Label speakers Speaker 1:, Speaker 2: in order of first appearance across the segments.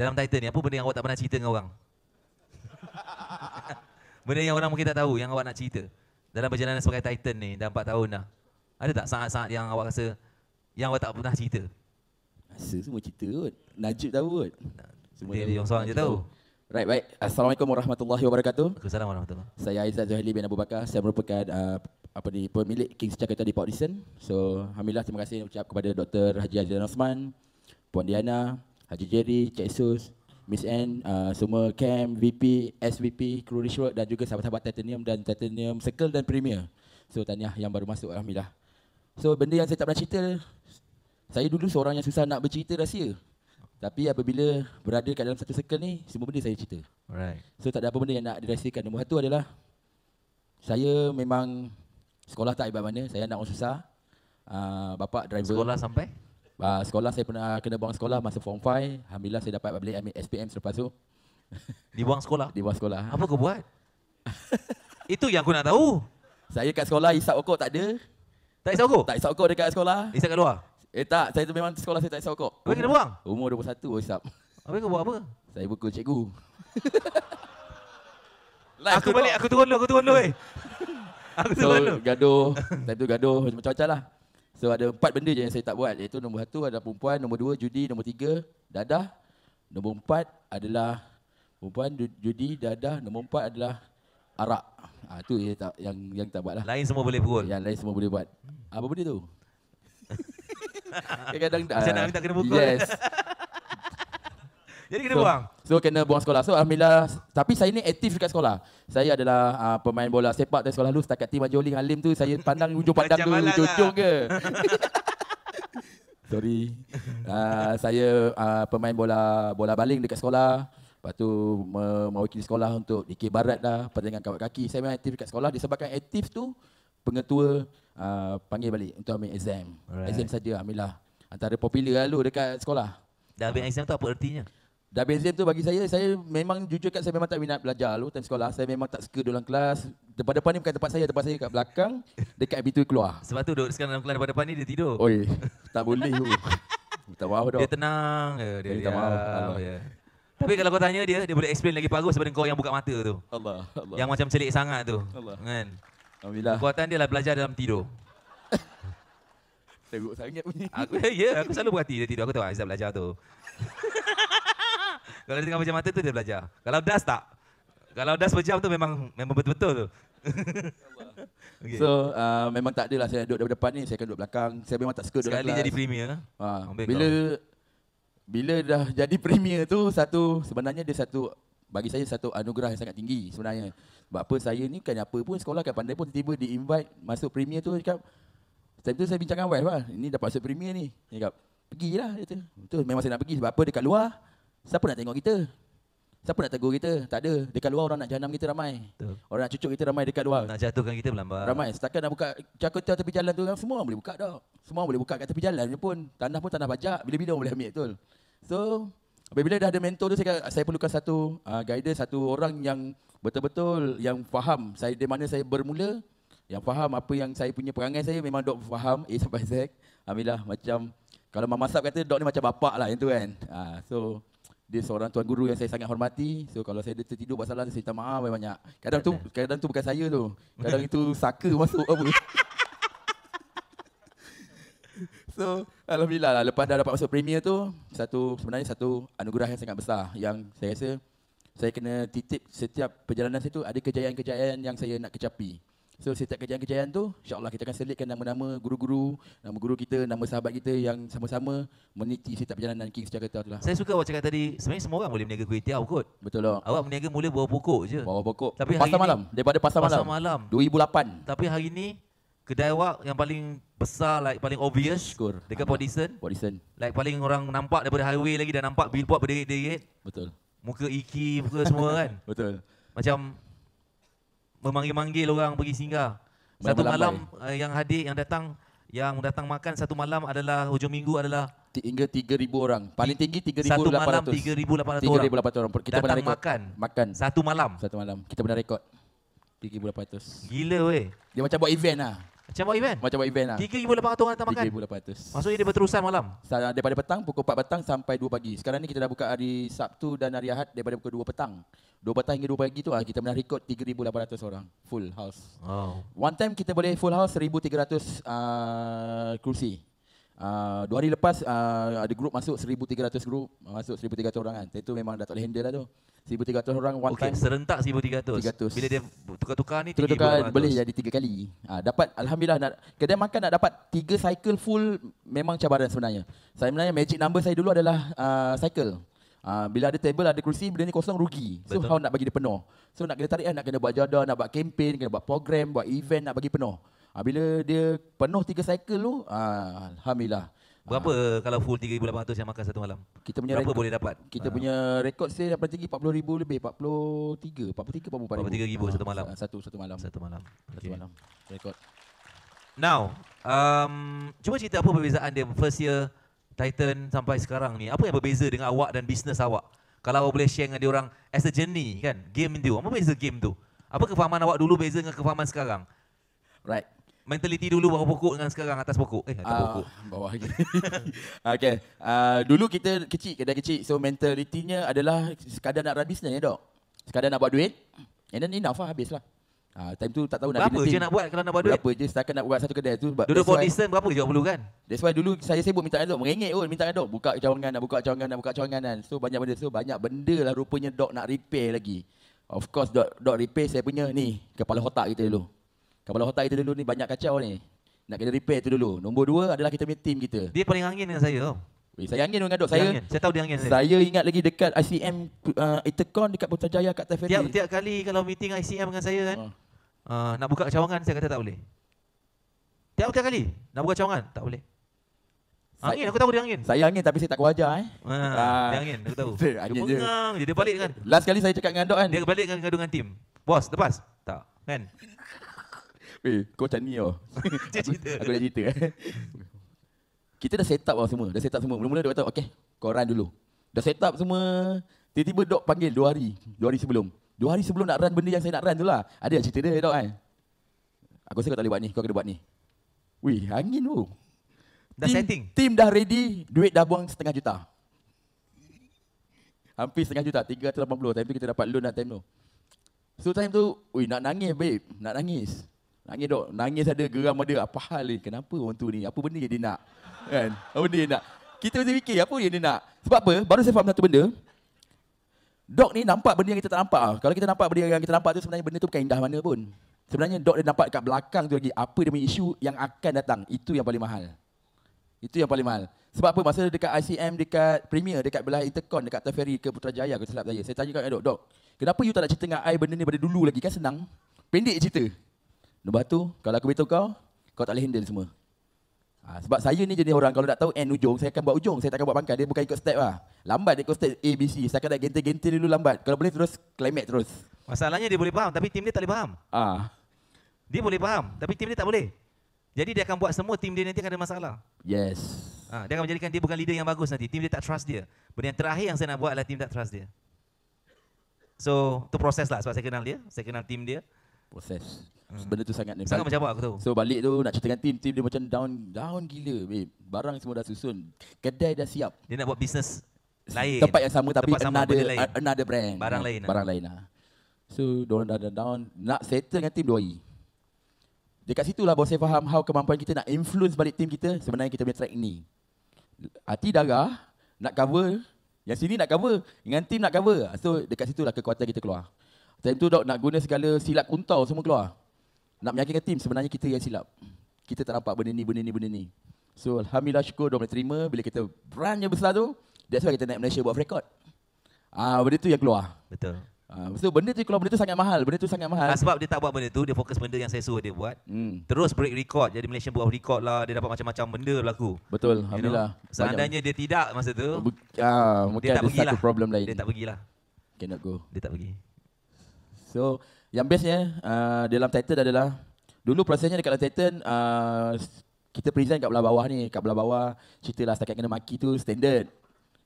Speaker 1: dalam Titan ni apa benda yang awak tak pernah cerita dengan orang? benda yang orang mungkin tak tahu yang awak nak cerita dalam perjalanan sebagai Titan ni dah 4 tahun dah. Ada tak saat-saat yang awak rasa yang awak tak pernah cerita?
Speaker 2: Rasa semua cerita kot. Najib tahu kot.
Speaker 1: Semua dia, dia yang seorang je tahu.
Speaker 2: Right, baik. Assalamualaikum warahmatullahi wabarakatuh.
Speaker 1: Waalaikumsalam warahmatullahi
Speaker 2: Saya Aizat Zuhaili bin Abu Bakar. Saya merupakan uh, apa ni pemilik Kings Jakarta di Port Dickson. So, alhamdulillah terima kasih ucap kepada Dr. Haji Azlan Osman, Puan Diana, Haji Jerry, Cik Sus, Miss N, uh, semua Cam, VP, SVP, Crew Richwork dan juga sahabat-sahabat Titanium dan Titanium Circle dan Premier. So, tahniah yang baru masuk alhamdulillah. So, benda yang saya tak pernah cerita, saya dulu seorang yang susah nak bercerita rahsia. Tapi apabila berada kat dalam satu circle ni, semua benda saya cerita.
Speaker 1: Alright.
Speaker 2: So tak ada apa benda yang nak dirahsiakan. Nombor satu adalah saya memang sekolah tak hebat mana, saya anak orang susah. Uh, bapak driver.
Speaker 1: Sekolah sampai?
Speaker 2: Uh, sekolah saya pernah kena buang sekolah masa form 5. Alhamdulillah saya dapat balik ambil SPM selepas tu.
Speaker 1: Dibuang sekolah?
Speaker 2: Dibuang sekolah.
Speaker 1: Apa kau buat? Itu yang aku nak tahu.
Speaker 2: Saya kat sekolah isap okok tak ada.
Speaker 1: Tak isap okok?
Speaker 2: Tak isap okok dekat sekolah.
Speaker 1: Isap kat luar?
Speaker 2: Eh tak, saya tu memang sekolah saya tak isap okok.
Speaker 1: Apa kena buang?
Speaker 2: Umur 21 oh isap.
Speaker 1: Apa kau buat apa?
Speaker 2: Saya pukul cikgu.
Speaker 1: aku balik, aku turun dulu, aku turun dulu eh. Aku
Speaker 2: so,
Speaker 1: turun dulu.
Speaker 2: gaduh. Time tu gaduh macam-macam lah. So ada empat benda je yang saya tak buat. Iaitu nombor satu adalah perempuan, nombor dua judi, nombor tiga dadah. Nombor empat adalah perempuan, ju- judi, dadah. Nombor empat adalah arak. Ah tu yang tak yang yang tak buat lah.
Speaker 1: Lain semua boleh pukul.
Speaker 2: Yang lain semua boleh buat. Apa benda tu? Kadang-kadang
Speaker 1: Macam nak minta kena pukul.
Speaker 2: Yes.
Speaker 1: Jadi kena
Speaker 2: so,
Speaker 1: buang.
Speaker 2: So kena buang sekolah. So alhamdulillah tapi saya ni aktif dekat sekolah. Saya adalah uh, pemain bola sepak dari sekolah dulu setakat tim Majoling Alim tu saya pandang ujung pandang tu
Speaker 1: lah.
Speaker 2: ke. Sorry. Uh, saya uh, pemain bola bola baling dekat sekolah. Lepas tu me- mewakili sekolah untuk DK Barat dah pertandingan kawat kaki. Saya memang aktif dekat sekolah disebabkan aktif tu pengetua uh, panggil balik untuk ambil exam.
Speaker 1: Alright.
Speaker 2: Exam saja alhamdulillah. Antara popular lalu dekat sekolah.
Speaker 1: Dah ambil exam tu apa ertinya?
Speaker 2: Dah exam tu bagi saya, saya memang jujur kat saya memang tak minat belajar dulu time sekolah. Saya memang tak suka dalam kelas. Depan-depan ni bukan tempat saya, tempat saya kat belakang. Dekat habitual keluar.
Speaker 1: Sebab tu duduk sekarang dalam kelas depan-depan ni dia tidur.
Speaker 2: Oi, tak boleh tu. Minta maaf dah.
Speaker 1: Dia tenang je, dia
Speaker 2: Minta
Speaker 1: diam
Speaker 2: maaf, Allah.
Speaker 1: je. Tapi kalau kau tanya dia, dia boleh explain lagi bagus daripada kau yang buka mata tu.
Speaker 2: Allah, Allah.
Speaker 1: Yang macam celik sangat tu.
Speaker 2: Allah.
Speaker 1: Kan?
Speaker 2: Alhamdulillah.
Speaker 1: Kekuatan dia lah belajar dalam tidur.
Speaker 2: Teruk sangat ni.
Speaker 1: Aku ya, yeah, aku selalu berhati dia tidur. Aku tahu Aizat belajar tu. Kalau dia tengah macam mata tu dia belajar. Kalau das tak. Kalau das berjam tu memang memang betul-betul tu. okay.
Speaker 2: So, uh, memang tak adalah saya duduk depan ni, saya akan duduk belakang. Saya memang tak suka duduk
Speaker 1: Sekali jadi premier.
Speaker 2: Ha,
Speaker 1: Ambil
Speaker 2: bila bila dah jadi premier tu satu sebenarnya dia satu bagi saya satu anugerah yang sangat tinggi sebenarnya. Sebab apa saya ni kan apa pun sekolah kan pandai pun tiba-tiba di invite masuk premier tu cakap Time tu saya bincang dengan wife lah, ini dapat masuk premier ni. Dia cakap, pergilah dia kata. Betul, memang saya nak pergi sebab apa dekat luar siapa nak tengok kita? Siapa nak tegur kita? Tak ada. Dekat luar orang nak jahanam kita ramai.
Speaker 1: Betul.
Speaker 2: Orang nak cucuk kita ramai dekat luar.
Speaker 1: Nak jatuhkan kita melambat.
Speaker 2: Ramai. Setakat nak buka Jakarta tepi jalan tu kan semua orang boleh buka dah. Semua boleh buka kat tepi jalan je pun. Tanah pun tanah pajak. Bila-bila orang boleh ambil betul. So, apabila dah ada mentor tu saya saya perlukan satu uh, guide, satu orang yang betul-betul yang faham saya di mana saya bermula, yang faham apa yang saya punya perangai saya memang dok faham A sampai Z. Alhamdulillah macam kalau Mama Sab kata dok ni macam bapak lah yang tu kan. Uh, so dia seorang tuan guru yang saya sangat hormati. So kalau saya tertidur buat salah saya minta maaf banyak. Kadang tu kadang tu bukan saya tu. Kadang itu saka masuk apa. So alhamdulillah lah lepas dah dapat masuk premier tu satu sebenarnya satu anugerah yang sangat besar yang saya rasa saya kena titip setiap perjalanan saya tu ada kejayaan-kejayaan yang saya nak kecapi. So setiap kejayaan-kejayaan tu insya-Allah kita akan selitkan nama-nama guru-guru, nama guru kita, nama sahabat kita yang sama-sama meniti setiap perjalanan Kings Jakarta tu lah.
Speaker 1: Saya suka awak cakap tadi, sebenarnya semua orang boleh berniaga kuih tiaw kot.
Speaker 2: Betul lah.
Speaker 1: Awak berniaga mula buah pokok je.
Speaker 2: Bawa pokok.
Speaker 1: Tapi
Speaker 2: pasar malam. Daripada pasar,
Speaker 1: Pasar
Speaker 2: malam.
Speaker 1: malam.
Speaker 2: 2008.
Speaker 1: Tapi hari ni kedai awak yang paling besar like paling obvious
Speaker 2: Syukur.
Speaker 1: dekat Port Dickson
Speaker 2: Watson.
Speaker 1: like paling orang nampak daripada highway lagi dah nampak billboard berderet-deret
Speaker 2: Betul.
Speaker 1: muka Iki muka semua kan
Speaker 2: Betul.
Speaker 1: macam memanggil-manggil orang pergi singgah satu malam uh, yang hadir yang datang yang datang makan satu malam adalah hujung minggu adalah
Speaker 2: Hingga 3,000 orang. Paling tinggi 3,800.
Speaker 1: satu malam 3,800 orang
Speaker 2: 3,800 orang. Kita pernah
Speaker 1: datang
Speaker 2: rekod.
Speaker 1: makan
Speaker 2: Makan.
Speaker 1: satu malam
Speaker 2: Satu malam. Kita pernah rekod. 3,800.
Speaker 1: gila weh
Speaker 2: Dia macam buat event lah.
Speaker 1: Macam buat event.
Speaker 2: Macam buat event lah.
Speaker 1: 3,800 orang datang makan.
Speaker 2: 3,800.
Speaker 1: Maksudnya dia berterusan malam.
Speaker 2: Daripada petang, pukul 4 petang sampai 2 pagi. Sekarang ni kita dah buka hari Sabtu dan hari Ahad daripada pukul 2 petang. 2 petang hingga 2 pagi tu ah kita pernah record 3,800 orang. Full house.
Speaker 1: Oh.
Speaker 2: One time kita boleh full house 1,300 uh, kursi. Uh, dua hari lepas uh, ada grup masuk 1,300 grup. Masuk 1,300 orang kan. Itu memang dah tak boleh handle lah tu. 1,300 orang one
Speaker 1: Okey,
Speaker 2: time.
Speaker 1: serentak 1,300.
Speaker 2: 300.
Speaker 1: Bila dia tukar-tukar ni
Speaker 2: Tukar-tukar
Speaker 1: 3,800.
Speaker 2: boleh jadi tiga kali. Ha, dapat Alhamdulillah nak, kedai makan nak dapat tiga cycle full memang cabaran sebenarnya. Saya sebenarnya magic number saya dulu adalah uh, cycle. Uh, bila ada table, ada kursi, bila ni kosong rugi. So
Speaker 1: Betul.
Speaker 2: how nak bagi dia penuh. So nak kena tarik nak kena buat jadah, nak buat campaign, kena buat program, buat event, nak bagi penuh. Uh, bila dia penuh tiga cycle tu, uh, Alhamdulillah.
Speaker 1: Berapa kalau full 3,800 yang makan satu malam?
Speaker 2: Kita punya
Speaker 1: Berapa
Speaker 2: rekod,
Speaker 1: boleh dapat?
Speaker 2: kita
Speaker 1: Ah,
Speaker 2: punya rekod saya dapat tinggi 40,000 lebih, 43, 43 44,000.
Speaker 1: 43,000 satu malam.
Speaker 2: Satu satu malam.
Speaker 1: satu malam.
Speaker 2: Satu
Speaker 1: Okay.
Speaker 2: malam. Rekod.
Speaker 1: Now, um, cuba cerita apa perbezaan dia first year Titan sampai sekarang ni. Apa yang berbeza dengan awak dan bisnes awak? Kalau awak boleh share dengan dia orang as a journey kan, game tu. Apa beza game tu? Apa kefahaman awak dulu beza dengan kefahaman sekarang?
Speaker 2: Right.
Speaker 1: Mentaliti dulu bawah pokok dengan sekarang atas pokok. Eh, atas
Speaker 2: Ah,
Speaker 1: pokok.
Speaker 2: bawah lagi. okay. Uh, dulu kita kecil, kedai kecil. So mentalitinya adalah sekadar nak run business ya dok. Sekadar nak buat duit. And then enough lah, habis lah. Uh, time tu tak tahu nak
Speaker 1: Berapa je nak buat kalau nak buat duit?
Speaker 2: Berapa je setakat nak buat satu kedai tu.
Speaker 1: Duduk for distance berapa je perlu kan?
Speaker 2: That's why dulu saya sibuk minta dok. Merengek pun minta dok. Buka cawangan, nak buka cawangan, nak buka cawangan kan. So banyak benda. So banyak benda lah rupanya dok nak repair lagi. Of course dok, dok repair saya punya ni. Kepala otak kita dulu. Kepala otak kita dulu ni banyak kacau ni. Nak kena repair tu dulu. Nombor dua adalah kita punya team kita.
Speaker 1: Dia paling angin dengan saya tau.
Speaker 2: Weh, saya angin dengan dok.
Speaker 1: Dia
Speaker 2: Saya
Speaker 1: angin. Saya tahu dia angin saya.
Speaker 2: saya ingat lagi dekat ICM uh, Itekon dekat Putrajaya kat Teferi.
Speaker 1: Tiap-tiap kali kalau meeting ICM dengan saya kan,
Speaker 2: Ah.
Speaker 1: uh, nak buka cawangan saya kata tak boleh. Tiap-tiap kali nak buka cawangan tak boleh.
Speaker 2: Saya-
Speaker 1: Angin aku tahu dia angin.
Speaker 2: Saya angin tapi saya tak kuat ajar eh.
Speaker 1: Ha,
Speaker 2: Ah.
Speaker 1: dia angin aku tahu.
Speaker 2: Dia
Speaker 1: Dia
Speaker 2: angin
Speaker 1: pengang je dia balik kan.
Speaker 2: Last kali saya cakap dengan dok kan.
Speaker 1: Dia balik dengan gaduh tim. Bos, lepas? Tak, kan?
Speaker 2: Weh, kau macam ni oh.
Speaker 1: Dia cerita.
Speaker 2: Aku dah cerita. Kita dah set up lah semua. Dah set up semua. Mula-mula dok kata, okay, kau run dulu. Dah set up semua. Tiba-tiba dok panggil dua hari. Dua hari sebelum. Dua hari sebelum nak run benda yang saya nak run tu lah. Ada yang cerita dia dok kan. Aku rasa kau tak boleh buat ni. Kau kena buat ni. Wih, angin tu.
Speaker 1: Dah
Speaker 2: Team-
Speaker 1: setting.
Speaker 2: Team dah ready. Duit dah buang setengah juta. Hampir setengah juta. 380. Time tu kita dapat loan lah time tu. So time tu, wih nak nangis babe. Nak nangis. Nangis dok. Nangis ada, geram ada. Apa hal ni? Kenapa orang tu ni? Apa benda yang dia nak? Kan? Apa benda dia nak? Kita mesti fikir apa yang dia nak. Sebab apa? Baru saya faham satu benda. Dok ni nampak benda yang kita tak nampak. Kalau kita nampak benda yang kita nampak tu sebenarnya benda tu bukan indah mana pun. Sebenarnya dok dia nampak kat belakang tu lagi apa dia punya isu yang akan datang. Itu yang paling mahal. Itu yang paling mahal. Sebab apa? Masa dekat ICM, dekat Premier, dekat belah Intercon, dekat Teferi ke Putrajaya, aku silap saya. Saya tanya kat dok, dok, kenapa you tak nak cerita dengan I benda ni pada dulu lagi? Kan senang. Pendek cerita. Lepas tu, kalau aku beritahu kau, kau tak boleh handle semua. Ha, sebab saya ni jenis orang, kalau tak tahu end ujung, saya akan buat ujung. Saya tak akan buat pangkal. Dia bukan ikut step lah. Lambat dia ikut step A, B, C. Saya akan nak gentil-gentil dulu lambat. Kalau boleh terus, climax terus.
Speaker 1: Masalahnya dia boleh faham tapi tim dia tak boleh faham.
Speaker 2: Ah,
Speaker 1: Dia boleh faham tapi tim dia tak boleh. Jadi dia akan buat semua tim dia nanti akan ada masalah.
Speaker 2: yes.
Speaker 1: Ha, dia akan menjadikan dia bukan leader yang bagus nanti. Tim dia tak trust dia. Benda yang terakhir yang saya nak buat adalah tim tak trust dia. So, tu proses lah sebab saya kenal dia. Saya kenal tim dia.
Speaker 2: Proses. Benda tu sangat.
Speaker 1: Sangat macam apa aku tahu.
Speaker 2: So balik tu nak cerita dengan tim, tim dia macam down down gila babe. Barang semua dah susun. Kedai dah siap.
Speaker 1: Dia nak buat bisnes lain.
Speaker 2: Tempat yang sama tapi
Speaker 1: Tempat sama,
Speaker 2: another
Speaker 1: lain.
Speaker 2: another brand.
Speaker 1: Barang
Speaker 2: Ah,
Speaker 1: lain lah.
Speaker 2: Barang lain lah. So diorang dah, dah down nak settle dengan tim dua hari. Dekat situ lah saya faham how kemampuan kita nak influence balik tim kita sebenarnya kita punya track ni. Hati darah nak cover yang sini nak cover dengan tim nak cover. So dekat situ lah kekuatan kita keluar. Time tu dok nak guna segala silap kuntau semua keluar. Nak meyakinkan tim sebenarnya kita yang silap. Kita tak nampak benda ni, benda ni, benda ni. So Alhamdulillah syukur dia boleh terima bila kita brand yang besar tu. That's why kita naik Malaysia buat record. Ah benda tu yang keluar.
Speaker 1: Betul.
Speaker 2: Ah so benda tu keluar benda tu sangat mahal. Benda tu sangat mahal.
Speaker 1: Ha, sebab dia tak buat benda tu, dia fokus benda yang saya suruh dia buat.
Speaker 2: Hmm,
Speaker 1: Terus break record. Jadi Malaysia buat record lah. Dia dapat macam-macam benda berlaku.
Speaker 2: betul.
Speaker 1: You know?
Speaker 2: Alhamdulillah.
Speaker 1: Seandainya dia tidak masa tu,
Speaker 2: ah, mungkin
Speaker 1: dia tak
Speaker 2: ada
Speaker 1: pergilah.
Speaker 2: satu problem lain.
Speaker 1: Dia tak pergilah.
Speaker 2: Cannot go.
Speaker 1: Dia tak pergi.
Speaker 2: So yang bestnya uh, dalam Titan adalah dulu prosesnya dekat dalam Titan uh, kita present kat belah bawah ni, kat belah bawah ceritalah setakat kena maki tu standard.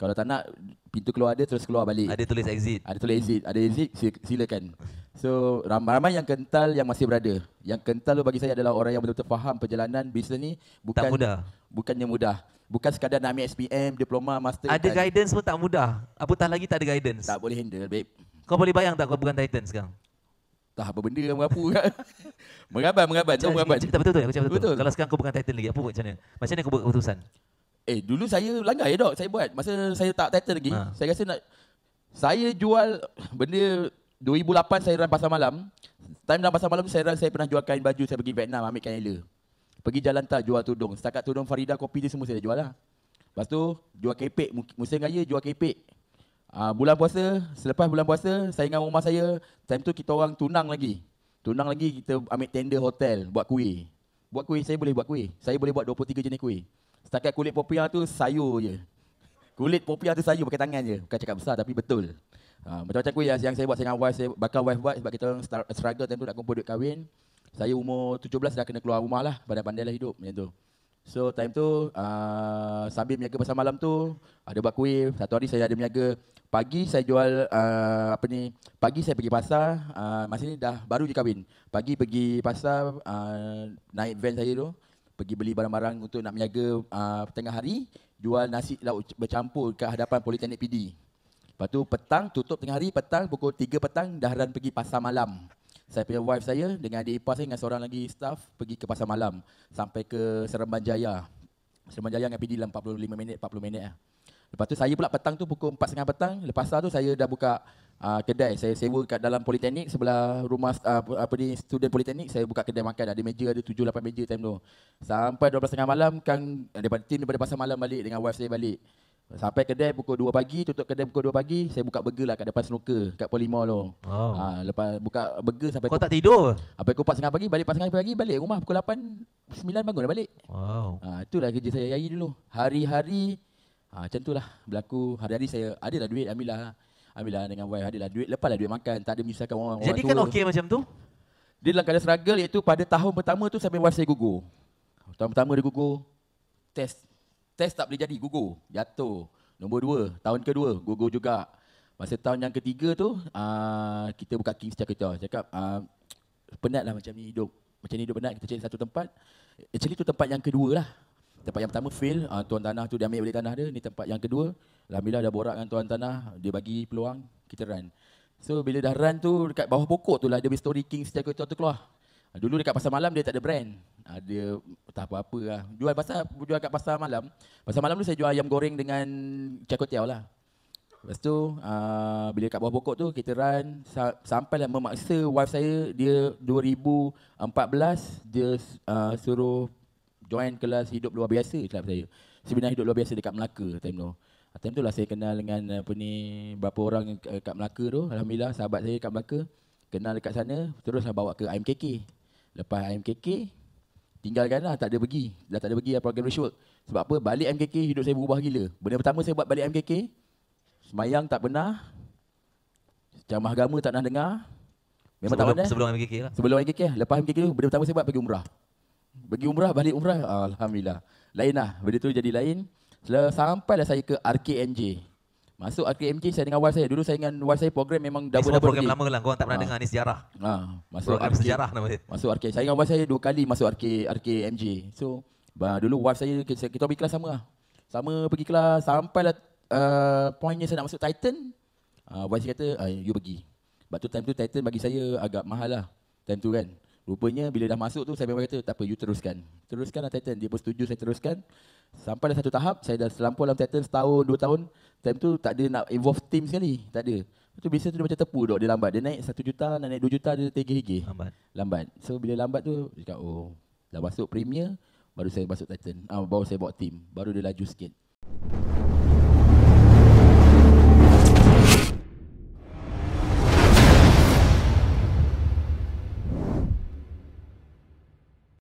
Speaker 2: Kalau tak nak pintu keluar ada terus keluar balik.
Speaker 1: Ada tulis exit.
Speaker 2: Ada tulis exit, ada exit sil- silakan. So ramai-ramai yang kental yang masih berada. Yang kental tu bagi saya adalah orang yang betul-betul faham perjalanan bisnes ni bukan
Speaker 1: Tak mudah.
Speaker 2: bukannya mudah. Bukan sekadar nak ambil SPM, diploma, master.
Speaker 1: Ada
Speaker 2: kan.
Speaker 1: guidance pun tak mudah. Apatah lagi tak ada guidance.
Speaker 2: Tak boleh handle, babe.
Speaker 1: Kau boleh bayang tak kau bukan Titan sekarang?
Speaker 2: Tak apa benda yang merapu kan. meraban, meraban. Tahu meraban.
Speaker 1: Cakap betul-betul. Aku cakap betul.
Speaker 2: Betul.
Speaker 1: Kalau sekarang kau bukan Titan lagi, apa buat macam mana? Macam mana kau buat keputusan?
Speaker 2: Eh, dulu saya langgar ya dok. Saya buat. Masa saya tak title lagi,
Speaker 1: Ha.
Speaker 2: saya rasa nak... Saya jual benda 2008 saya run pasar malam. Time dalam pasar malam saya run, saya pernah jual kain baju. Saya pergi Vietnam ambil kain ela. Pergi jalan tak jual tudung. Setakat tudung Farida, kopi dia semua saya dah jual lah. Lepas tu jual kepek. Mu- Musim raya jual kepek. Uh, bulan puasa, selepas bulan puasa, saya dengan rumah saya, time tu kita orang tunang lagi. Tunang lagi kita ambil tender hotel, buat kuih. Buat kuih, saya boleh buat kuih. Saya boleh buat 23 jenis kuih. Setakat kulit popiah tu sayur je. Kulit popiah tu sayur pakai tangan je. Bukan cakap besar tapi betul. Uh, macam-macam kuih yang, saya buat saya dengan wife, saya bakal wife buat sebab kita orang struggle time tu nak kumpul duit kahwin. Saya umur 17 dah kena keluar rumah lah, pandai-pandai lah hidup macam tu. So time tu uh, sambil berniaga pasar malam tu ada buat kuih. Satu hari saya ada berniaga pagi saya jual uh, apa ni pagi saya pergi pasar uh, masa ni dah baru je kahwin. Pagi pergi pasar uh, naik van saya tu pergi beli barang-barang untuk nak berniaga uh, tengah hari jual nasi lauk bercampur ke hadapan Politeknik PD. Lepas tu petang tutup tengah hari petang pukul 3 petang dah pergi pasar malam. Saya punya wife saya dengan adik ipar saya dengan seorang lagi staff pergi ke pasar malam sampai ke Seremban Jaya. Seremban Jaya dengan PD dalam 45 minit 40 minit lah. Lepas tu saya pula petang tu pukul 4.30 petang lepas tu saya dah buka uh, kedai. Saya sewa kat dalam politeknik sebelah rumah uh, apa ni student politeknik saya buka kedai makan ada meja ada 7 8 meja time tu. Sampai 12.30 malam kan daripada tim daripada pasar malam balik dengan wife saya balik. Sampai kedai pukul 2 pagi, tutup kedai pukul 2 pagi, saya buka burger lah kat depan snooker, kat Polimall tu.
Speaker 1: Oh.
Speaker 2: Ha, lepas buka burger sampai
Speaker 1: Kau tak tidur?
Speaker 2: Sampai pukul 4.30 pagi, balik 4.30 pagi, balik rumah pukul 8, 9 bangun dah balik.
Speaker 1: Wow.
Speaker 2: Ha, itulah kerja saya hari dulu. Hari-hari, ha, macam tu lah berlaku. Hari-hari saya adalah duit, ambillah. Ambillah dengan wife, adalah duit. Lepaslah duit makan, tak ada menyusahkan orang, orang
Speaker 1: Jadi
Speaker 2: tua.
Speaker 1: kan okey macam tu?
Speaker 2: Dia dalam keadaan struggle iaitu pada tahun pertama tu sampai wife saya gugur. Tahun pertama dia gugur, test. Test tak boleh jadi, gugur. Jatuh. Nombor dua, tahun kedua, gugur juga. Masa tahun yang ketiga tu, uh, kita buka King's Jakarta. Cakap, uh, penat lah macam ni hidup. Macam ni hidup penat, kita cari satu tempat. Actually tu tempat yang kedua lah. Tempat yang pertama fail, uh, tuan tanah tu dia ambil balik tanah dia. Ni tempat yang kedua. Alhamdulillah dah borak dengan tuan tanah, dia bagi peluang, kita run. So bila dah run tu dekat bawah pokok tu lah dia story King Jakarta tu keluar. Ah, Dulu dekat pasar malam dia tak ada brand. Ah, Dia tak apa-apa lah. Jual pasar, jual kat pasar malam. Pasar malam tu saya jual ayam goreng dengan cakotiao lah. Lepas tu uh, bila kat bawah pokok tu kita run sa- sampailah memaksa wife saya dia 2014 dia uh, suruh join kelas hidup luar biasa club saya. Seminar hidup luar biasa dekat Melaka time tu. Ah, Time tu lah saya kenal dengan apa ni berapa orang kat Melaka tu. Alhamdulillah sahabat saya kat Melaka kenal dekat sana teruslah bawa ke IMKK. Lepas IMKK tinggalkan lah tak ada pergi. Dah tak ada pergi program Rishwork. Sebab apa? Balik IMKK hidup saya berubah gila. Benda pertama saya buat balik IMKK semayang tak pernah. Ceramah agama tak pernah dengar. Memang tak
Speaker 1: sebelum,
Speaker 2: pernah.
Speaker 1: sebelum MKK lah.
Speaker 2: Sebelum IMKK lah. Lepas IMKK tu benda pertama saya buat pergi umrah. Pergi umrah, balik umrah. Alhamdulillah. Lain lah. Benda tu jadi lain. Sampailah saya ke RKMJ. Masuk RKMJ saya dengan wife saya. Dulu saya dengan wife saya program memang
Speaker 1: Ni semua
Speaker 2: double-double
Speaker 1: program lama lah. Kau tak pernah
Speaker 2: Ah.
Speaker 1: dengar ni sejarah.
Speaker 2: Ha, masuk
Speaker 1: Program
Speaker 2: RK.
Speaker 1: sejarah nama dia.
Speaker 2: Masuk RK. Saya dengan wife saya dua kali masuk RK, RKMJ. So, bah, dulu wife saya, kita, kita pergi kelas sama lah. Sama pergi kelas, sampailah uh, poinnya saya nak masuk Titan. Uh, wife saya kata, uh, you pergi. Sebab tu time tu Titan bagi saya agak mahal lah. Time tu kan. Rupanya bila dah masuk tu, saya memang kata, tak apa, you teruskan. Teruskan lah Titan. Dia pun setuju saya teruskan. Sampai dah satu tahap, saya dah selampau dalam Titan setahun, dua tahun. Time tu tak ada nak involve team sekali. Tak ada. Lepas tu biasa tu dia macam tepu dok, dia lambat. Dia naik satu juta, nak naik dua juta, dia tergigih
Speaker 1: Lambat.
Speaker 2: lambat. So bila lambat tu dia cakap oh dah masuk premier baru saya masuk Titan. Ah baru saya bawa team. Baru dia laju sikit.